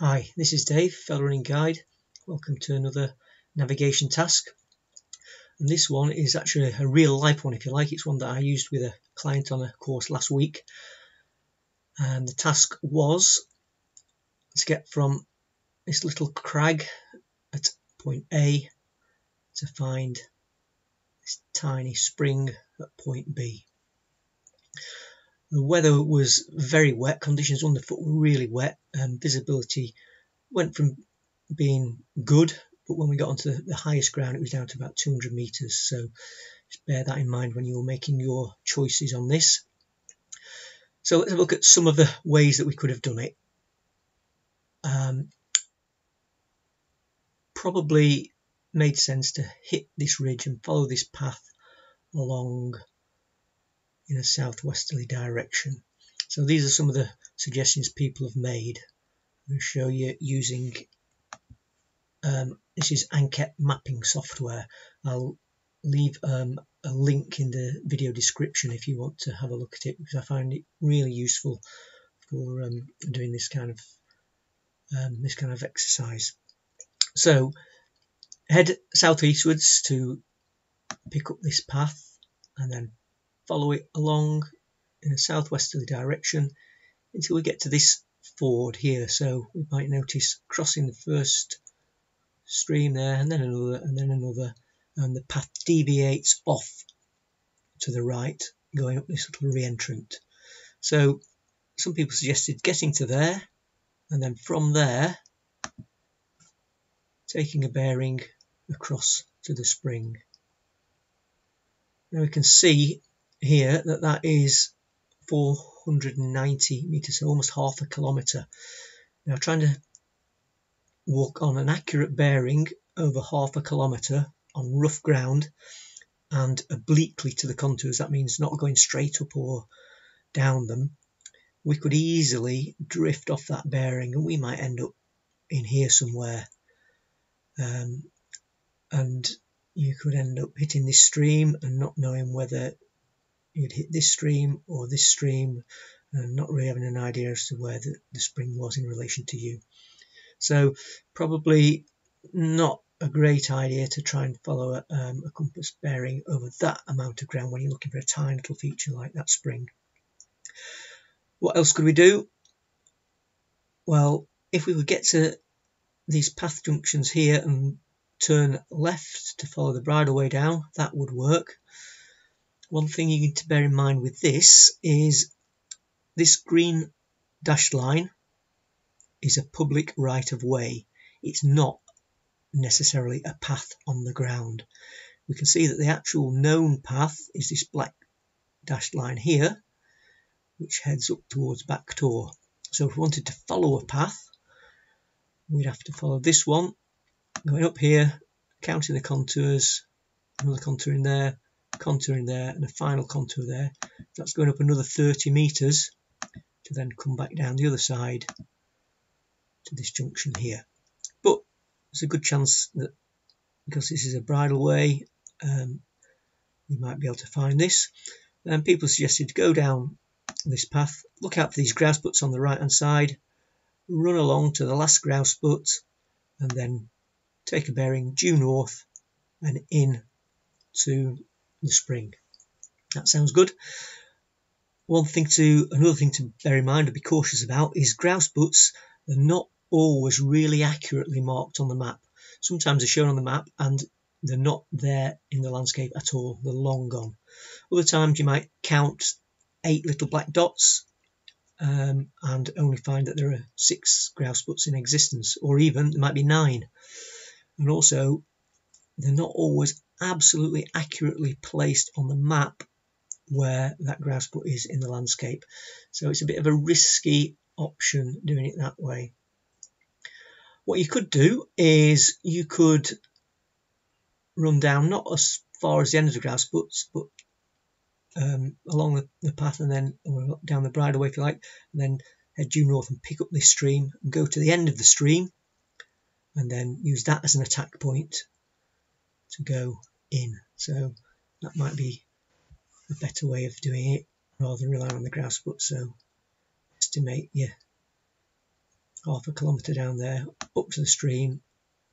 Hi, this is Dave, Fell Running Guide. Welcome to another navigation task. And this one is actually a real life one, if you like. It's one that I used with a client on a course last week. And the task was to get from this little crag at point A to find this tiny spring at point B. The weather was very wet, conditions underfoot were really wet, and visibility went from being good, but when we got onto the highest ground, it was down to about 200 meters. So just bear that in mind when you're making your choices on this. So let's look at some of the ways that we could have done it. Um, probably made sense to hit this ridge and follow this path along in a southwesterly direction. So these are some of the suggestions people have made. I'm going to show you using um, this is Anquet mapping software. I'll leave um, a link in the video description if you want to have a look at it because I find it really useful for um, doing this kind of um, this kind of exercise. So head southeastwards to pick up this path and then follow it along in a southwesterly direction until we get to this ford here. So we might notice crossing the first stream there and then another and then another and the path deviates off to the right going up this little re-entrant. So some people suggested getting to there and then from there taking a bearing across to the spring. Now we can see here that that is 490 meters, so almost half a kilometer. Now trying to walk on an accurate bearing over half a kilometer on rough ground and obliquely to the contours, that means not going straight up or down them, we could easily drift off that bearing and we might end up in here somewhere. Um, and you could end up hitting this stream and not knowing whether you'd hit this stream or this stream and not really having an idea as to where the, the spring was in relation to you. So probably not a great idea to try and follow a, um, a compass bearing over that amount of ground when you're looking for a tiny little feature like that spring. What else could we do? Well, if we would get to these path junctions here and turn left to follow the bridleway down, that would work. One thing you need to bear in mind with this is this green dashed line is a public right of way. It's not necessarily a path on the ground. We can see that the actual known path is this black dashed line here, which heads up towards Back Tor. So if we wanted to follow a path, we'd have to follow this one, going up here, counting the contours, another contour in there, contour in there, and a final contour there. That's going up another 30 metres to then come back down the other side to this junction here. But there's a good chance that because this is a bridleway, um, we might be able to find this. And people suggested to go down this path, look out for these grouse butts on the right hand side, run along to the last grouse butt, and then take a bearing due north and in to the spring. That sounds good. One thing to, another thing to bear in mind or be cautious about is grouse butts are not always really accurately marked on the map. Sometimes they're shown on the map and they're not there in the landscape at all. They're long gone. Other times you might count eight little black dots um, and only find that there are six grouse butts in existence, or even there might be nine. And also, they're not always absolutely accurately placed on the map where that grouse butt is in the landscape. So it's a bit of a risky option doing it that way. What you could do is you could run down not as far as the end of the grouse butts, but um, along the, the, path and then down the bridleway if you like, and then head due north and pick up this stream and go to the end of the stream and then use that as an attack point to go in. So that might be a better way of doing it rather than relying on the grouse butt. So estimate your half a kilometre down there, up to the stream,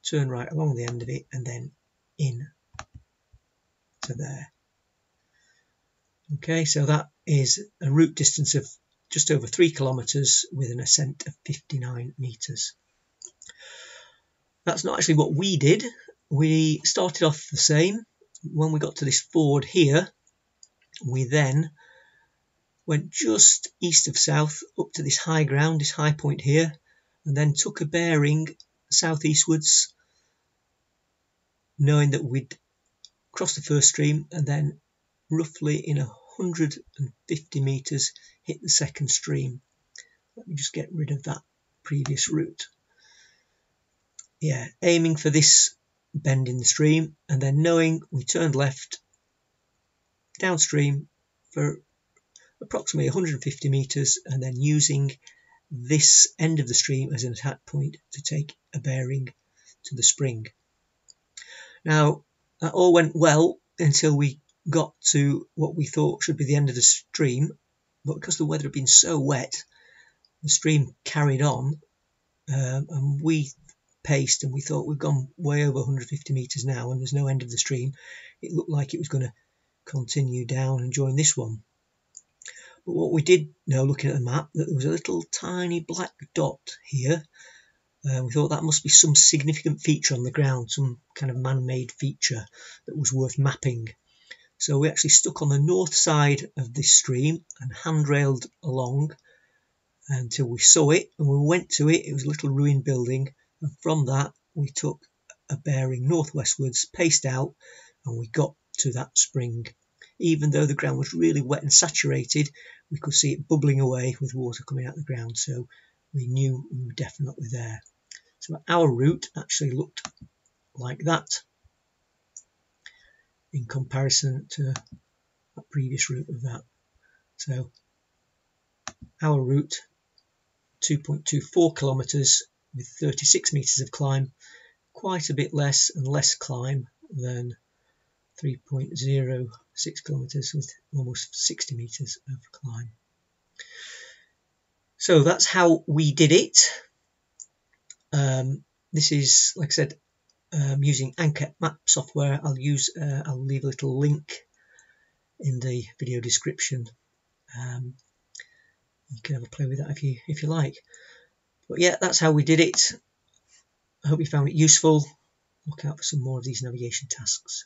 turn right along the end of it, and then in to there. Okay, so that is a route distance of just over three kilometres with an ascent of 59 metres. That's not actually what we did. We started off the same. When we got to this ford here, we then went just east of south up to this high ground, this high point here, and then took a bearing southeastwards, knowing that we'd cross the first stream and then roughly in 150 metres hit the second stream. Let me just get rid of that previous route. Yeah, aiming for this bend in the stream and then knowing we turned left downstream for approximately 150 metres and then using this end of the stream as an attack point to take a bearing to the spring. Now that all went well until we got to what we thought should be the end of the stream, but because the weather had been so wet, the stream carried on, um, and we paced and we thought we've gone way over 150 metres now and there's no end of the stream. It looked like it was going to continue down and join this one. But what we did know, looking at the map, that there was a little tiny black dot here. Uh, we thought that must be some significant feature on the ground, some kind of man-made feature that was worth mapping. So we actually stuck on the north side of this stream and handrailed along until we saw it. And we went to it, it was a little ruined building. And from that, we took a bearing northwestwards, paced out, and we got to that spring. Even though the ground was really wet and saturated, we could see it bubbling away with water coming out of the ground. So we knew we were definitely there. So our route actually looked like that in comparison to a previous route of that. So our route 2.24 kilometers with 36 meters of climb, quite a bit less and less climb than 3.06 kilometers with almost 60 meters of climb. So that's how we did it. Um, this is, like I said, um, using Anquet map software. I'll use uh, I'll leave a little link in the video description. Um, you can have a play with that if you if you like. But yeah, that's how we did it. I hope you found it useful. Look out for some more of these navigation tasks.